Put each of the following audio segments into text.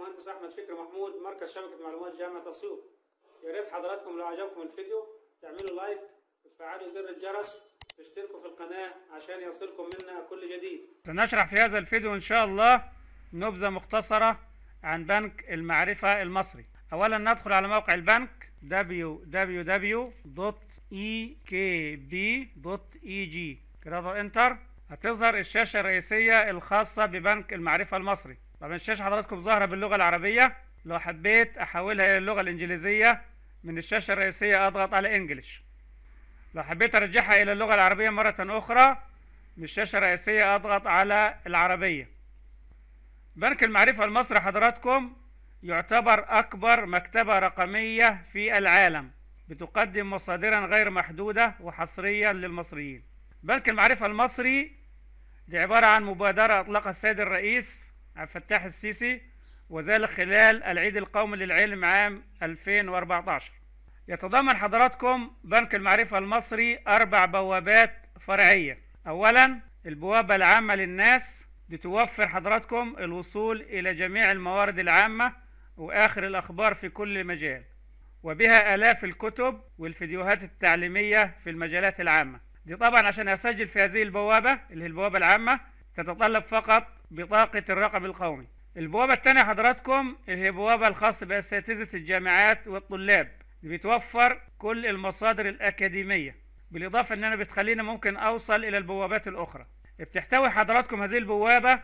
المهندس أحمد فكري محمود مركز شبكة معلومات جامعة اسيوط يا ريت حضراتكم لو عجبكم الفيديو تعملوا like وتفعلوا زر الجرس وتشتركوا في القناة عشان يصلكم منا كل جديد. سنشرح في هذا الفيديو إن شاء الله نبذة مختصرة عن بنك المعرفة المصري. أولا ندخل على موقع البنك www.ekb.eg كده enter هتظهر الشاشة الرئيسية الخاصة ببنك المعرفة المصري. طبعا الشاشة حضراتكم ظاهرة باللغة العربية؟ لو حبيت أحولها إلى اللغة الإنجليزية من الشاشة الرئيسية أضغط على إنجلش لو حبيت أرجعها إلى اللغة العربية مرة أخرى من الشاشة الرئيسية أضغط على العربية. بنك المعرفة المصري حضراتكم يعتبر أكبر مكتبة رقمية في العالم بتقدم مصادرا غير محدودة وحصريا للمصريين. بنك المعرفة المصري دي عبارة عن مبادرة أطلقها السيد الرئيس عبد الفتاح السيسي وذلك خلال العيد القومي للعلم عام 2014 يتضمن حضراتكم بنك المعرفة المصري أربع بوابات فرعية. أولا البوابة العامة للناس بتوفر حضراتكم الوصول إلى جميع الموارد العامة وآخر الأخبار في كل مجال وبها آلاف الكتب والفيديوهات التعليمية في المجالات العامة. دي طبعا عشان أسجل في هذه البوابة اللي هي البوابة العامة تتطلب فقط بطاقة الرقم القومي. البوابة الثانية حضراتكم اللي هي بوابة الخاصة بأساتذة الجامعات والطلاب اللي بتوفر كل المصادر الأكاديمية. بالإضافة إن أنا بتخليني ممكن أوصل إلى البوابات الأخرى. بتحتوي حضراتكم هذه البوابة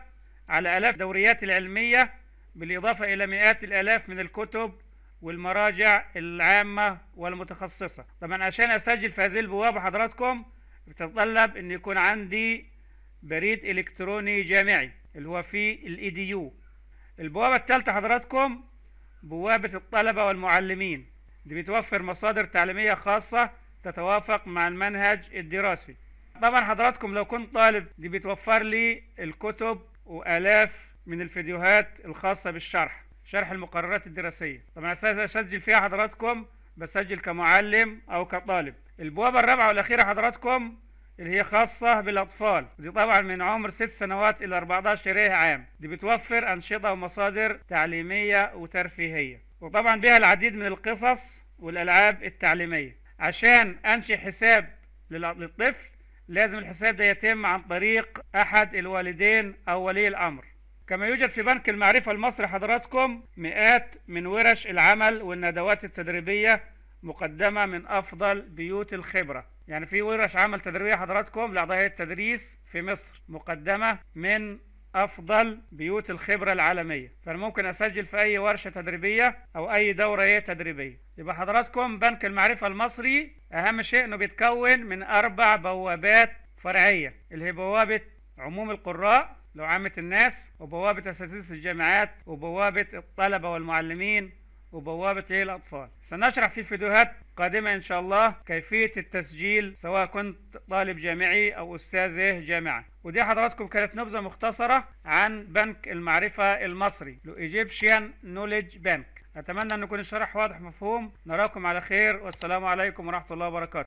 على آلاف دوريات العلمية بالإضافة إلى مئات الآلاف من الكتب والمراجع العامة والمتخصصة. طبعا عشان أسجل في هذه البوابة حضراتكم بتتطلب أن يكون عندي بريد إلكتروني جامعي اللي هو في ال EDU البوابة الثالثة حضراتكم بوابة الطلبة والمعلمين. دي بتوفر مصادر تعليمية خاصة تتوافق مع المنهج الدراسي. طبعا حضراتكم لو كنت طالب دي بتوفر لي الكتب وآلاف من الفيديوهات الخاصة بالشرح شرح المقررات الدراسية. طبعا أساس أسجل فيها حضراتكم بسجل كمعلم أو كطالب. البوابة الرابعة والأخيرة حضراتكم اللي هي خاصة بالأطفال. دي طبعا من عمر ست سنوات إلى 14 عام. دي بتوفر أنشطة ومصادر تعليمية وترفيهية. وطبعا بها العديد من القصص والألعاب التعليمية. عشان أنشئ حساب للطفل لازم الحساب ده يتم عن طريق أحد الوالدين أو ولي الأمر. كما يوجد في بنك المعرفة المصري حضراتكم مئات من ورش العمل والندوات التدريبية مقدمة من أفضل بيوت الخبرة. يعني في ورش عمل تدريبية حضراتكم لأعضاء التدريس في مصر. مقدمة من أفضل بيوت الخبرة العالمية. فأنا ممكن أسجل في أي ورشة تدريبية أو أي دورة تدريبية. يبقى حضراتكم بنك المعرفة المصري أهم شيء إنه بيتكون من أربع بوابات فرعية. اللي هي بوابة عموم القراء لو عامة الناس وبوابة أساتذة الجامعات وبوابة الطلبة والمعلمين وبوابة إيه الأطفال. سنشرح في فيديوهات قادمة إن شاء الله كيفية التسجيل سواء كنت طالب جامعي أو أستاذ جامعة. ودي حضراتكم كانت نبذة مختصرة عن بنك المعرفة المصري لو ايجيبشيان نوليدج بانك أتمنى أن يكون الشرح واضح مفهوم نراكم على خير. والسلام عليكم ورحمة الله وبركاته.